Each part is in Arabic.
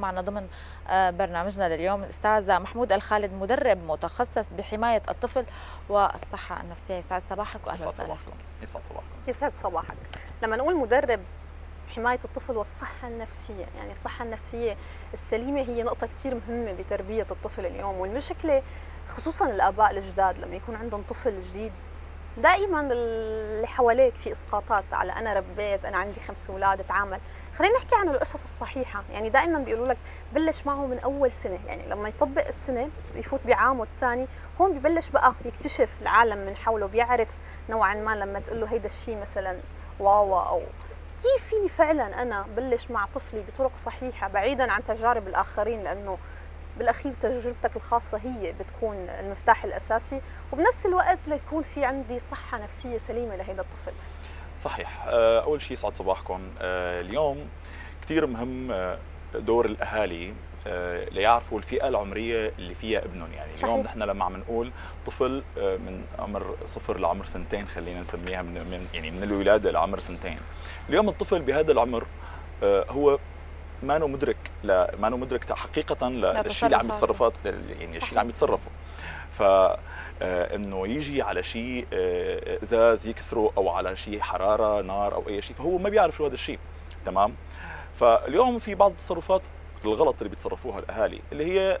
معنا ضمن برنامجنا لليوم الاستاذ محمود الخالد مدرب متخصص بحماية الطفل والصحة النفسية. يسعد صباحك واهلا يسعد وسهلا. صباحكم. يسعد صباحكم. يسعد صباحك. لما نقول مدرب حماية الطفل والصحة النفسية. يعني الصحة النفسية السليمة هي نقطة كتير مهمة بتربية الطفل اليوم. والمشكلة خصوصا الآباء الجداد لما يكون عندهم طفل جديد دائما اللي حواليك في إسقاطات على أنا ربيت أنا عندي خمس أولاد أتعامل. خلينا نحكي عن القصص الصحيحة. يعني دائما بيقولوا لك بلش معه من أول سنة. يعني لما يطبق السنة يفوت بعامه الثاني هون ببلش بقى يكتشف العالم من حوله بيعرف نوعا ما لما تقول له هيدا الشيء مثلا واوا أو كيف فيني فعلا أنا بلش مع طفلي بطرق صحيحة بعيدا عن تجارب الآخرين لأنه بالأخير تجربتك الخاصة هي بتكون المفتاح الأساسي وبنفس الوقت ليكون في عندي صحة نفسية سليمة لهذا الطفل. صحيح. آه، أول شيء يسعد صباحكم. آه، اليوم كثير مهم آه، دور الأهالي ليعرفوا الفئة العمرية اللي فيها ابنهم. يعني اليوم صحيح. نحن لما عم نقول طفل من عمر صفر لعمر سنتين خلينا نسميها من من يعني من الولادة لعمر سنتين. اليوم الطفل بهذا العمر هو ما مدرك لا ما مدرك حقيقة للشيء اللي عم يتصرفات يعني الشيء اللي عم يتصرفه. ف إنه يجي على شيء ازاز يكسره أو على شيء حرارة نار أو أي شيء فهو ما بيعرف شو هذا الشيء. تمام؟ فاليوم في بعض التصرفات الغلط اللي بيتصرفوها الأهالي اللي هي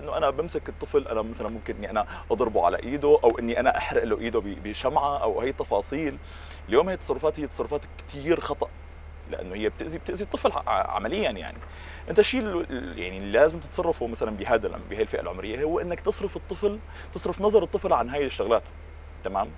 إنه أنا بمسك الطفل أنا مثلا ممكن إني أنا أضربه على إيده أو إني أنا أحرق له إيده بشمعة أو هي تفاصيل. اليوم هي التصرفات هي تصرفات كثير خطأ. لأنه هي بتاذي بتأذي الطفل عمليا يعني. أنت الشيء يعني لازم تتصرفه مثلا بهذا بهي الفئة العمرية هو إنك تصرف الطفل تصرف نظر الطفل عن هاي الشغلات. تمام؟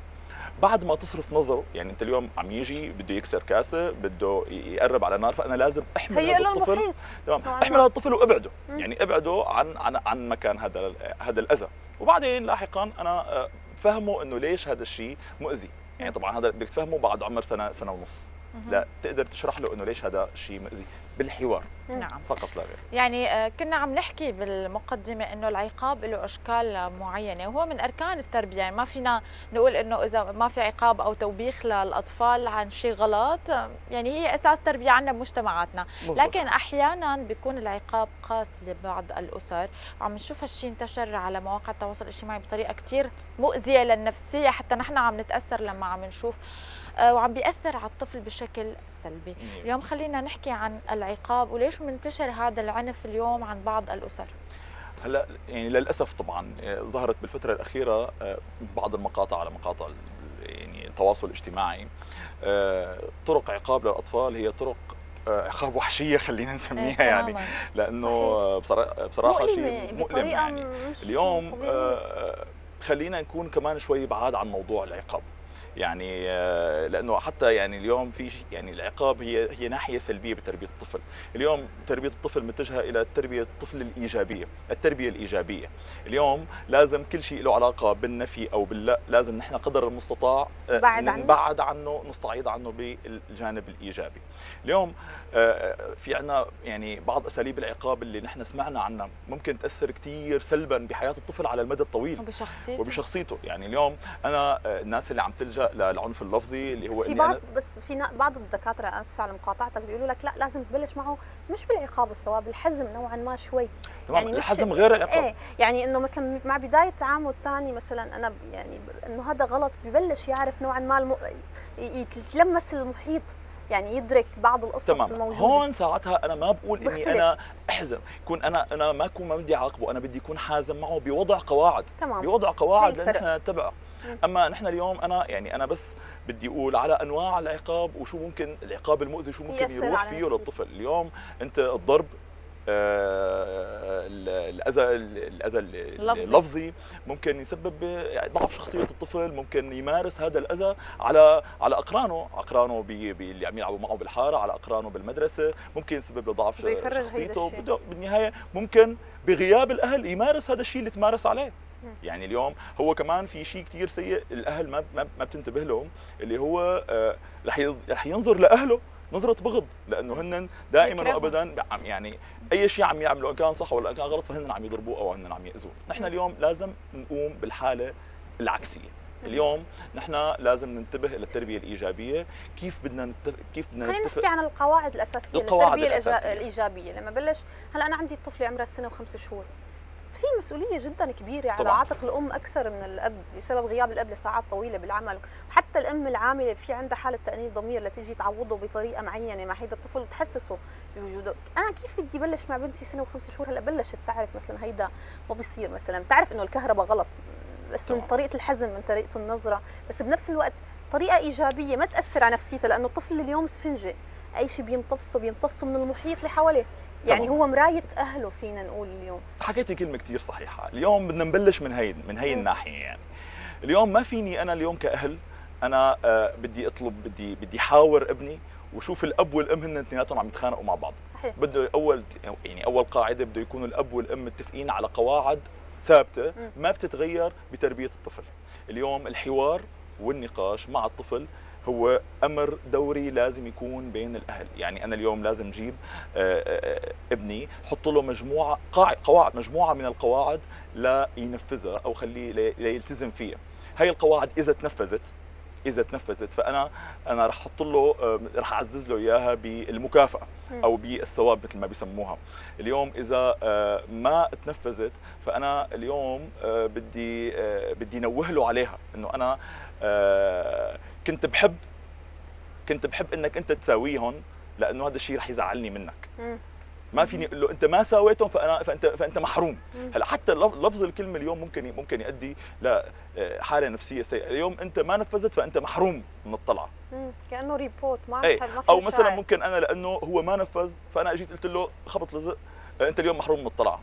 بعد ما تصرف نظره يعني أنت اليوم عم يجي بده يكسر كاسة بده يقرب على نار فأنا لازم أحمل هذا الطفل. تمام؟ أحمل هذا الطفل وأبعده. يعني أبعده عن عن عن مكان هذا هذا الأذى. وبعدين لاحقا أنا فهمه إنه ليش هذا الشيء مؤذي. يعني طبعا هذا بدك تفهمه بعد عمر سنه سنة ونص. لا تقدر تشرح له إنه ليش هذا الشيء مؤذي؟ بالحوار. نعم. فقط لا غير. يعني كنا عم نحكي بالمقدمة إنه العقاب له أشكال معينة. وهو من أركان التربية. يعني ما فينا نقول إنه إذا ما في عقاب أو توبيخ للأطفال عن شيء غلط يعني هي أساس تربية عنا بمجتمعاتنا مزبط. لكن أحيانا بيكون العقاب قاسي لبعض الأسر. وعم نشوف هالشيء انتشر على مواقع التواصل الاجتماعي بطريقة كثير مؤذية للنفسية. حتى نحن عم نتأثر لما عم نشوف وعم بيأثر على الطفل بشكل سلبي. اليوم خلينا نحكي عن العقاب وليش منتشر هذا العنف اليوم عن بعض الأسر؟ هلأ يعني للأسف طبعا ظهرت بالفترة الأخيرة بعض المقاطع على مقاطع يعني التواصل الاجتماعي. طرق عقاب للأطفال هي طرق عقاب وحشية خلينا نسميها يعني. لأنه بصراحه بصراحة شيء مؤلم يعني. اليوم خلينا نكون كمان شوي بعاد عن موضوع العقاب. يعني لأنه حتى يعني اليوم في يعني العقاب هي هي ناحية سلبية بتربية الطفل، اليوم تربية الطفل متجهة إلى تربية الطفل الإيجابية، التربية الإيجابية، اليوم لازم كل شيء له علاقة بالنفي أو باللا لازم نحن قدر المستطاع بعد نبعد عنه. نستعيض عنه بالجانب الإيجابي. اليوم في عندنا يعني بعض أساليب العقاب اللي نحن سمعنا عنها ممكن تأثر كثير سلبا بحياة الطفل على المدى الطويل وبشخصيته. وبشخصيته، يعني اليوم أنا الناس اللي عم تلجأ للعنف اللفظي اللي هو في بعض بس في بعض الدكاترة آسفة على مقاطعتك بيقولوا لك لا لازم تبلش معه مش بالعقاب الصواب بالحزم نوعا ما شوي. يعني الحزم غير العقاب. إيه يعني إنه مثلا مع بداية تعامل ثاني مثلا أنا يعني إنه هذا غلط ببلش يعرف نوعا ما الم... يتلمس المحيط يعني يدرك بعض القصص تمام. الموجودة. هون ساعتها أنا ما بقول إني بختلف. أنا أحزم. يكون أنا أنا ما اكون ما بدي أعاقبه أنا بدي أكون حازم معه بوضع قواعد. تمام. بوضع قواعد هي لنحن نتبعها أما نحن اليوم أنا يعني أنا بس بدي أقول على أنواع العقاب وشو ممكن العقاب المؤذي شو ممكن يروح فيه للطفل. اليوم أنت الضرب الأذى الأذى اللفظي. ممكن يسبب ضعف شخصية الطفل ممكن يمارس هذا الأذى على على أقرانه. أقرانه بي بي اللي عم يلعبوا معه بالحارة على أقرانه بالمدرسة ممكن يسبب له ضعف شخصيته. بالنهاية ممكن بغياب الأهل يمارس هذا الشيء اللي تمارس عليه. يعني اليوم هو كمان في شيء كثير سيء الأهل ما ما بتنتبه له اللي هو رح رح ينظر لأهله نظرة بغض لأنه هن دائما وأبدا يعني أي شيء عم يعملوا إن كان صح ولا كان غلط فهن عم يضربوه أو هن عم يأذوه، نحن اليوم لازم نقوم بالحالة العكسية، اليوم نحن لازم ننتبه إلى التربيه الإيجابية كيف بدنا نتف... كيف بدنا خلينا نحكي عن القواعد الأساسية القواعد للتربية الأساسية. الإيجابية. لما بلش هلأ أنا عندي طفلة عمرها سنه وخمس شهور. في مسؤولية جدا كبيرة على. عاتق الأم أكثر من الأب بسبب غياب الأب لساعات طويلة بالعمل. وحتى الأم العاملة في عندها حالة تأنيب ضمير لتيجي تعوضه بطريقة معينة مع هيدا الطفل وتحسسه بوجوده. أنا كيف بدي بلش مع بنتي سنة وخمس شهور؟ هلا بلشت تعرف مثلا هيدا ما بيصير مثلا. بتعرف إنه الكهرباء غلط بس من طبعاً. طريقة الحزم من طريقة النظرة. بس بنفس الوقت طريقة إيجابية ما تأثر على نفسيته لأنه الطفل اليوم اسفنجه أي شيء بيمتصه بيمتصه من المحيط اللي حواليه. يعني طبعاً. هو مراية أهله فينا نقول اليوم حكيتي كلمة كثير صحيحة اليوم بدنا نبلش من هي من هي. الناحيه يعني اليوم ما فيني أنا اليوم كأهل أنا آه، بدي أطلب بدي بدي حاور ابني وشوف الأب والأم هن اثنيناتهم عم يتخانقوا مع بعض صحيح بده أول يعني أول قاعدة بده يكونوا الأب والأم متفقين على قواعد ثابتة. ما بتتغير بتربية الطفل اليوم الحوار والنقاش مع الطفل هو أمر دوري لازم يكون بين الأهل. يعني أنا اليوم لازم أجيب آه، آه، ابني حط له مجموعة قواعد مجموعة من القواعد لينفذها أو خليه لي- ليلتزم فيها. هاي القواعد إذا تنفذت إذا تنفذت فأنا أنا رح أحط له رح أعزز له إياها بالمكافأة. أو بالثواب مثل ما بيسموها اليوم إذا آه، ما تنفذت فأنا اليوم بدي بدي نوه له عليها. إنه أنا كنت بحب كنت بحب إنك أنت تساويهم لأنه هذا الشيء رح يزعلني منك مم. ما فيني أقول له أنت ما ساويتهم فأنا فأنت فأنت محروم. هلأ حتى لف- لفظ الكلمة اليوم ممكن ممكن يؤدي لحاله نفسية سيئة اليوم أنت ما نفذت فأنت محروم من الطلعة. كأنه ريبورت ما اي ما في أو مثلا مشاعر. ممكن أنا لأنه هو ما نفذ فأنا إجيت قلت له خبط لزق آه، أنت اليوم محروم من الطلعة.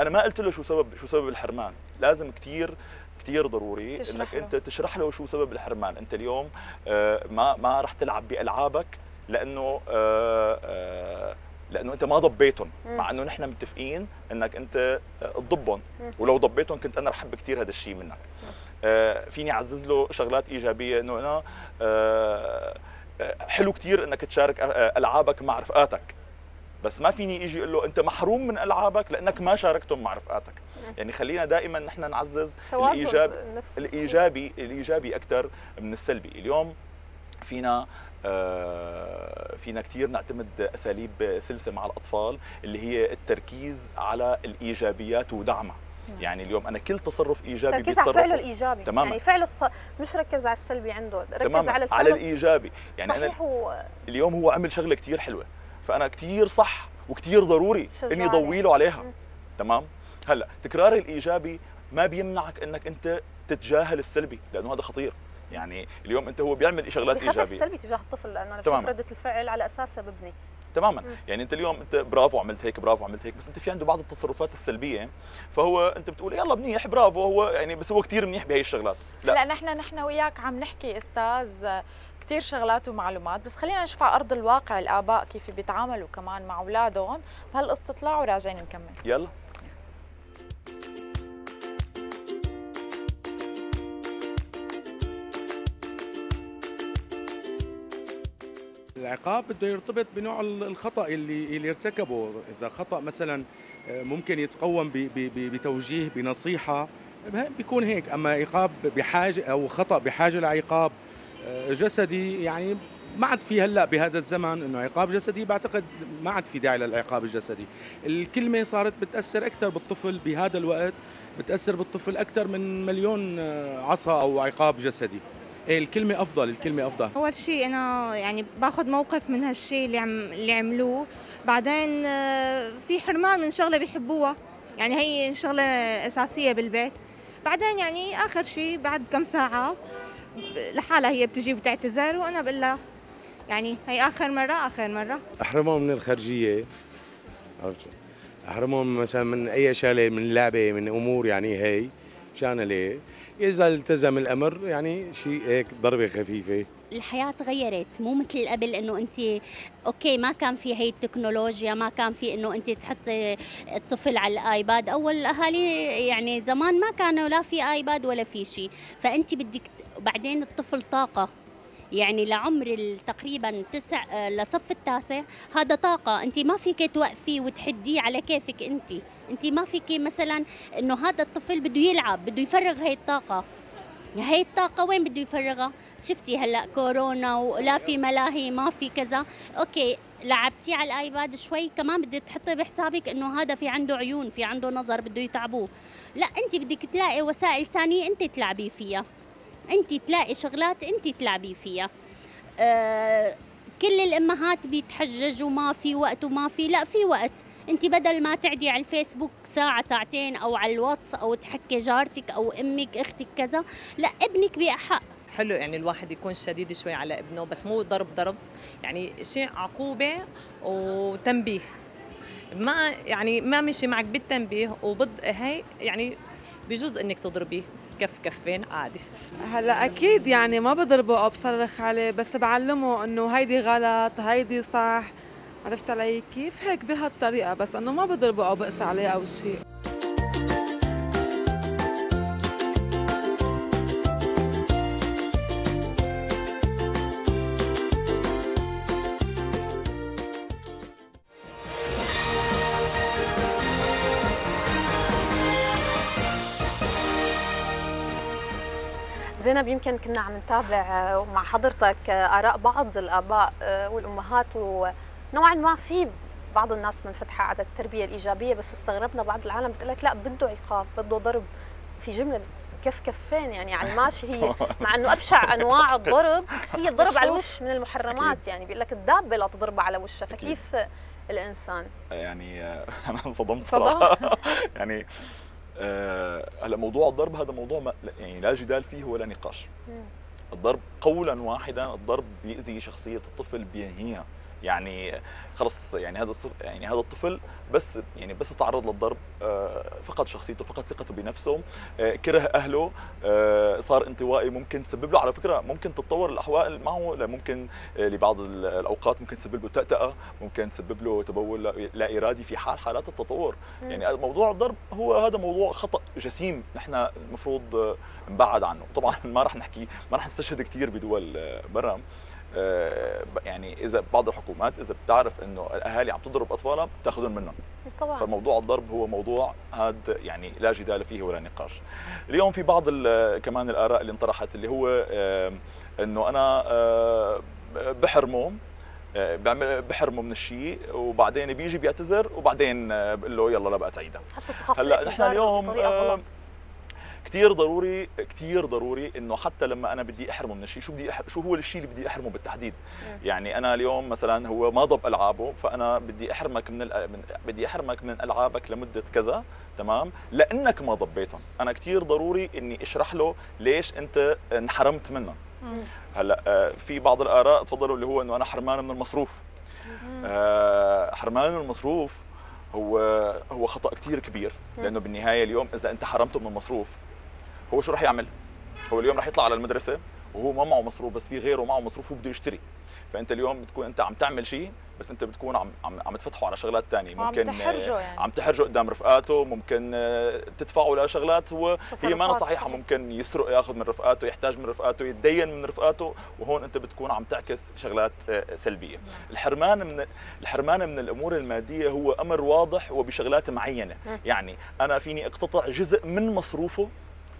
أنا ما قلت له شو سبب شو سبب الحرمان لازم كثير كثير ضروري إنك له. أنت تشرح له شو سبب الحرمان أنت اليوم آه، ما ما رح تلعب بألعابك لأنه آه، آه، لأنه أنت ما ضبيتهم. مع إنه نحن متفقين إنك أنت تضبهم. ولو ضبيتهم كنت أنا رح أحب كثير هذا الشيء منك فيني أعزز له شغلات إيجابية إنه أنا حلو كثير إنك تشارك ألعابك مع رفقاتك بس ما فيني إجي أقول له أنت محروم من ألعابك لأنك ما شاركتهم مع رفقاتك. يعني خلينا دائما نحن نعزز الايجاب. الايجابي الإيجابي أكثر من السلبي اليوم فينا آه، فينا كثير نعتمد أساليب سلسة مع الأطفال اللي هي التركيز على الإيجابيات ودعمها. يعني اليوم أنا كل تصرف إيجابي تركيز على فعله الإيجابي تماماً. يعني فعله الص... مش ركز على السلبي عنده ركز تماما على الفعل على الايجابي يعني أنا صحيح و... اليوم هو عمل شغلة كثير حلوة فأنا كثير صح وكثير ضروري إني عليه. ضوي له عليها مم. تمام هلا تكرار الإيجابي ما بيمنعك إنك أنت تتجاهل السلبي لأنه هذا خطير. يعني اليوم أنت هو بيعمل شغلات إيجابية. السلبي تجاه الطفل لأنه أنا بشوف. ردة الفعل على اساسها ببني تماما. مم. يعني أنت اليوم أنت برافو عملت هيك برافو عملت هيك بس أنت في عنده بعض التصرفات السلبية فهو أنت بتقول يلا منيح برافو هو يعني بس هو كثير منيح بهي الشغلات. لا. لا نحن نحن وياك عم نحكي أستاذ كثير شغلات ومعلومات بس خلينا نشوف على أرض الواقع الآباء كيف بيتعاملوا كمان مع أولادهم بهالاستطلاع وراجعين نكمل. يلا. العقاب بده يرتبط بنوع الخطأ اللي اللي ارتكبه. إذا خطأ مثلا آه، ممكن يتقوم بتوجيه بنصيحة بيكون هيك. أما عقاب بحاجة أو خطأ بحاجة لعقاب آه، جسدي يعني ما عاد في هلأ بهذا الزمن إنه عقاب جسدي. بعتقد ما عاد في داعي للعقاب الجسدي. الكلمة صارت بتأثر أكثر بالطفل بهذا الوقت بتأثر بالطفل أكثر من مليون آه، عصا أو عقاب جسدي. إيه الكلمة أفضل الكلمة أفضل. أول شيء أنا يعني باخذ موقف من هالشيء اللي عم اللي عملوه. بعدين آه، في حرمان من شغله بيحبوها. يعني هي شغله أساسية بالبيت. بعدين يعني آخر شيء بعد كم ساعة ب- لحالها هي بتجي بتعتذر وأنا بقول لها يعني هي آخر مرة آخر مرة. أحرمهم من الخارجيه عرفت أحرمهم مثلا من أي شغلة من لعبة من أمور يعني هي. مشان ليه؟ إذا التزم الأمر يعني شيء هيك ضربة خفيفة. الحياة تغيرت مو مثل قبل إنه أنت okay ما كان في هي التكنولوجيا ما كان في إنه أنت تحطي الطفل على الآيباد. أول الأهالي يعني زمان ما كانوا لا في آيباد ولا في شيء. فأنت بدك بعدين الطفل طاقة. يعني لعمر تقريبا تسع آه، لصف التاسع هذا طاقة. أنت ما فيك توقفيه وتحديه على كيفك أنت. انت ما فيك مثلا إنه هذا الطفل بده يلعب بده يفرغ هي الطاقة هي الطاقة وين بده يفرغها؟ شفتي هلأ كورونا ولا في ملاهي ما في كذا، okay لعبتي على الآيباد شوي كمان بدك تحطي بحسابك إنه هذا في عنده عيون، في عنده نظر بده يتعبوه، لا أنت بدك تلاقي وسائل ثانية أنت تلعبي فيها. أنت تلاقي شغلات أنت تلعبي فيها. آه كل الأمهات بيتحججوا ما في وقت وما في، لا في وقت، انت بدل ما تعدي على الفيسبوك ساعة ساعتين أو على الواتس أو تحكي جارتك أو أمك أختك كذا لا ابنك بأحق حلو يعني الواحد يكون شديد شوي على ابنه بس مو ضرب ضرب يعني شيء عقوبة وتنبيه. ما يعني ما مشي معك بالتنبيه وبض هي يعني بجوز إنك تضربيه كف كفين عادي. هلأ أكيد يعني ما بضربه أو بصرخ عليه بس بعلمه إنه هيدي غلط هيدي صح. عرفت علي كيف؟ هيك بهالطريقة بس إنه ما بضربه أو بقسى عليه أو شيء زينب يمكن كنا عم نتابع آه، مع حضرتك آه، آراء بعض الآباء آه، والأمهات ونوعا ما في بعض الناس منفتحة على التربية الإيجابية بس استغربنا بعض العالم بتقول لك لا بده عقاب بده ضرب في جملة كف كفين يعني يعني ماشي هي مع إنه أبشع أنواع الضرب هي الضرب على الوش من المحرمات أكيد. يعني بيقول لك الدابة لا تضربها على وشها. فكيف الإنسان يعني آه، أنا انصدمت. صراحة يعني آه، هلا موضوع الضرب هذا موضوع ما يعني لا جدال فيه ولا نقاش. الضرب قولا واحدا الضرب بيأذي شخصية الطفل بينهيها يعني خلص يعني هذا يعني هذا الطفل بس يعني بس تعرض للضرب آه، فقد شخصيته فقد ثقته بنفسه آه، كره أهله آه، صار انطوائي ممكن تسبب له على فكرة ممكن تتطور الأحوال معه لا ممكن لبعض ال- الأوقات ممكن تسبب له تأتأة ممكن تسبب له تبول لا- إرادي في حال حالات التطور. يعني موضوع الضرب هو هذا موضوع خطأ جسيم نحن المفروض نبعد عنه. طبعا ما راح نحكي ما راح نستشهد كثير بدول برا. يعني إذا بعض الحكومات إذا بتعرف إنه الأهالي عم تضرب أطفالها بتاخذهم منهم. طبعا. فموضوع الضرب هو موضوع هذا يعني لا جدال فيه ولا نقاش. اليوم في بعض ال- كمان الآراء اللي انطرحت اللي هو آه، إنه أنا آه، بحرمه آه، بعمل بحرمه من الشيء وبعدين بيجي بيعتذر وبعدين آه، بقول له يلا لا بقى تعيدها. هلأ نحن اليوم كثير ضروري كثير ضروري إنه حتى لما أنا بدي أحرمه من الشيء شو بدي. شو هو الشيء اللي بدي أحرمه بالتحديد. يعني أنا اليوم مثلا هو ما ضب ألعابه فأنا بدي أحرمك من. من بدي أحرمك من ألعابك لمدة كذا تمام لأنك ما ضبيتهم أنا كثير ضروري إني أشرح له ليش أنت انحرمت منها. هلأ آه، في بعض الآراء تفضلوا اللي هو إنه أنا حرمان من المصروف آه، حرمان من المصروف هو هو خطأ كثير كبير. لأنه بالنهاية اليوم إذا أنت حرمته من المصروف هو شو راح يعمل؟ هو اليوم راح يطلع على المدرسة وهو ما معه مصروف بس في غيره معه مصروف وبده يشتري. فأنت اليوم بتكون أنت عم تعمل شيء بس أنت بتكون عم عم, عم تفتحه على شغلات ثانية ممكن تحرجه آه، يعني. عم تحرجه قدام رفقاته ممكن آه، تدفعه لشغلات. هو هي ما صحيحه صحيح. ممكن يسرق ياخذ من رفقاته يحتاج من رفقاته يتدين من رفقاته وهون أنت بتكون عم تعكس شغلات آه، سلبية. الحرمان من الحرمان من الأمور المادية هو أمر واضح وبشغلات معينة. مم. يعني أنا فيني أقتطع جزء من مصروفه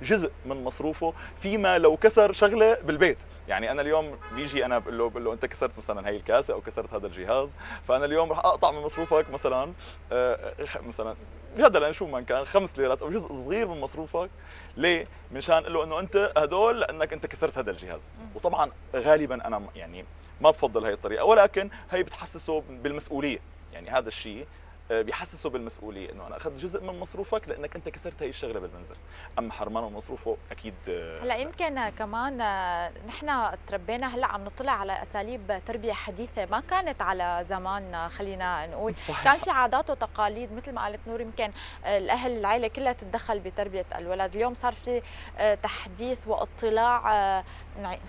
جزء من مصروفه فيما لو كسر شغلة بالبيت. يعني أنا اليوم بيجي أنا بقول له بقول له أنت كسرت مثلا هي الكاسة أو كسرت هذا الجهاز فأنا اليوم راح أقطع من مصروفك مثلا آه، مثلا جدلا شو ما كان خمس ليرات أو جزء صغير من مصروفك. ليه؟ مشان أقول له إنه أنت هدول لأنك أنت كسرت هذا الجهاز. وطبعا غالبا أنا يعني ما بفضل هي الطريقة ولكن هي بتحسسه بالمسؤولية. يعني هذا الشيء بيحسسه بالمسؤولية إنه أنا أخذت جزء من مصروفك لأنك أنت كسرت هي الشغلة بالمنزل. أما حرمانه من مصروفه أكيد آه، هلأ يمكن كمان آه، نحن تربينا هلأ عم نطلع على أساليب تربية حديثة ما كانت على زماننا خلينا نقول. صحيح. كان في عادات وتقاليد مثل ما قالت نور يمكن آه، الأهل العائله كلها تتدخل بتربية الولد. اليوم صار في آه، تحديث واطلاع آه،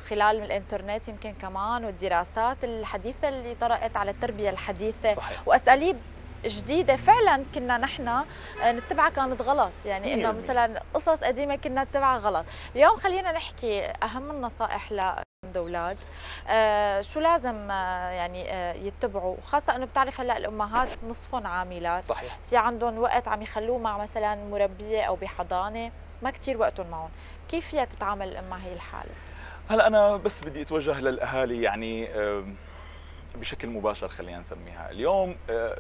خلال الإنترنت يمكن كمان والدراسات الحديثة اللي طرأت على التربية الحديثة. صحيح. وأساليب جديدة. فعلا كنا نحن آه، نتبعها كانت غلط. يعني إنه 100%. مثلا قصص قديمة كنا نتبعها غلط. اليوم خلينا نحكي أهم النصائح للأولاد. آه شو لازم آه يعني آه يتبعوا؟ خاصة إنه بتعرف هلأ الأمهات نصفهم عاملات. صحيح. في عندهم وقت عم يخلوه مع مثلا مربية أو بحضانة. ما كتير وقتهم معهم. كيف فيها تتعامل الام مع هي الحالة؟ هلأ أنا بس بدي أتوجه للأهالي يعني بشكل مباشر خلينا نسميها. اليوم آه،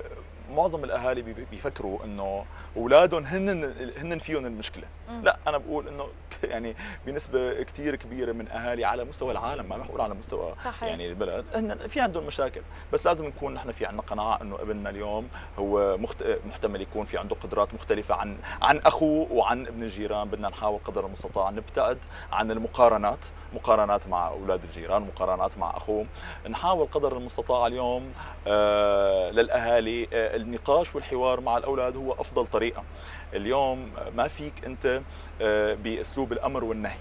معظم الأهالي بي- بيفكروا إنه أولادهم هن هن فيهم المشكلة مم. لا أنا بقول إنه يعني بنسبة كثير كبيرة من أهالي على مستوى العالم ما بقول على مستوى صحيح. يعني البلد هن في عندهم مشاكل بس لازم نكون نحن في عندنا قناعة إنه ابننا اليوم هو مخت... محتمل يكون في عنده قدرات مختلفة عن عن أخوه وعن ابن الجيران بدنا نحاول قدر المستطاع نبتعد عن المقارنات مقارنات مع أولاد الجيران مقارنات مع أخوه نحاول قدر المستطاع اليوم آه للأهالي آه النقاش والحوار مع الأولاد هو أفضل طريقة. اليوم ما فيك أنت آه بأسلوب الأمر والنهي.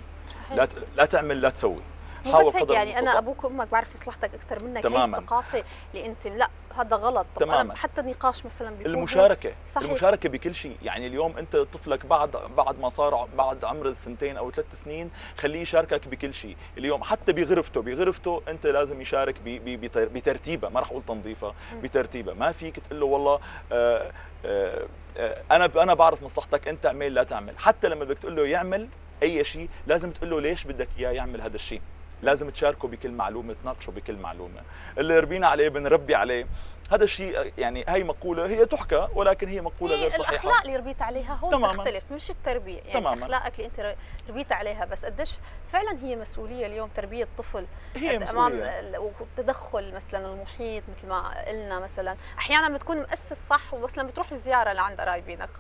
لا تعمل لا تسوي. بس هيك يعني أنا أبوك وأمك بعرف مصلحتك أكثر منك تماماً. هي الثقافة اللي أنت لا هذا غلط طب تماماً. أنا حتى نقاش مثلا. المشاركة صحيح. المشاركة بكل شيء يعني اليوم أنت طفلك بعد بعد ما صار بعد عمر السنتين أو ثلاث سنين خليه يشاركك بكل شيء اليوم حتى بغرفته بغرفته أنت لازم يشارك ب- ب- بتر- بترتيبها ما راح أقول تنظيفها مم. بترتيبها ما فيك تقول له والله آه آه آه أنا أنا بعرف مصلحتك أنت اعمل لا تعمل حتى لما بدك تقول له يعمل أي شيء لازم تقول له ليش بدك إياه يعمل هذا الشيء لازم تشاركه بكل معلومة تناقشه بكل معلومة. اللي ربينا عليه بنربي عليه. هذا الشيء يعني هي مقولة هي تحكى ولكن هي مقولة غير صحيحة. الأخلاق اللي ربيت عليها هون تماماً. تختلف مش التربية. يعني تماماً. أخلاقك اللي أنت ربيت عليها بس قديش فعلا هي مسؤولية اليوم تربية طفل هي قد امام والتدخل مثلا المحيط مثل ما قلنا مثلا. أحيانا بتكون مؤسس صح وبس لما بتروح زياره لعند قرايبينك.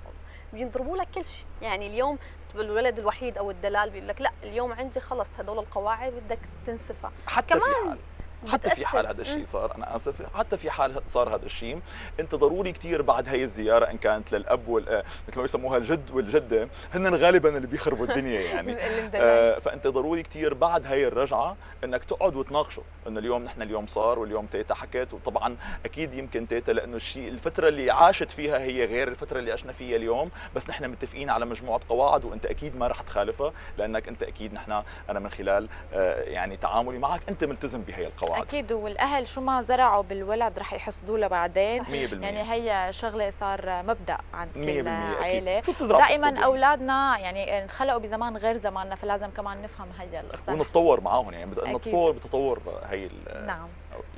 بينضربوا لك كل شيء. يعني اليوم الولد الوحيد أو الدلال بيقول لك لا اليوم عندي خلص هدول القواعد بدك تنسفها. حتى في كمان حال حتى في حال هذا. الشيء صار أنا آسف حتى في حال صار هذا الشيء. انت ضروري كثير بعد هي الزيارة إن كانت للأب وال آه، مثل ما يسموها الجد والجدة هن غالبا اللي بيخربوا الدنيا يعني. آه، فأنت ضروري كثير بعد هاي الرجعة إنك تقعد وتناقشه إنه اليوم نحن اليوم صار واليوم تيتا حكت وطبعا أكيد يمكن تيتا لأنه الشيء الفترة اللي عاشت فيها هي غير الفترة اللي عشنا فيها اليوم. بس نحن متفقين على مجموعة قواعد وأنت أكيد ما رح تخالفها لأنك أنت أكيد نحن أنا من خلال آه، يعني تعاملي معك أنت ملتزم بهي القواعد. أكيد والأهل شو ما زرعوا بالولد رح يحصدوا له بعدين 100% يعني هي شغلة صار مبدأ عند 100% كل عائله أكيد. شو بتزرع دائما يعني. أولادنا يعني انخلقوا بزمان غير زماننا فلازم كمان نفهم هي القصة. ونتطور معاهم يعني بدنا. نتطور بتطور هي ال- نعم.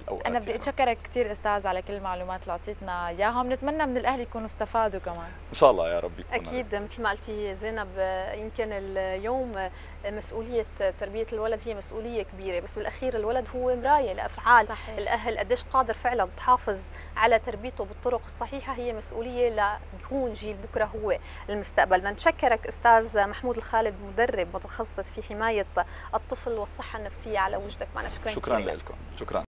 الاوقات أنا بدي يعني. أتشكرك كثير أستاذ على كل المعلومات اللي أعطيتنا اياها بنتمنى من الأهل يكونوا استفادوا كمان. إن شاء الله يا رب يكون أكيد مثل ما قلتي زينب يمكن اليوم مسؤولية تربية الولد هي مسؤولية كبيرة بس بالأخير الولد هو مرايه لافعال صحيح. الأهل قديش قادر فعلا تحافظ على تربيته بالطرق الصحيحة هي مسؤولية ليكون جيل بكرة هو المستقبل. بدنا نشكرك أستاذ محمود الخالد مدرب متخصص في حماية الطفل والصحة النفسية على وجودك معنا. شكرا شكرا. لكم. شكرا.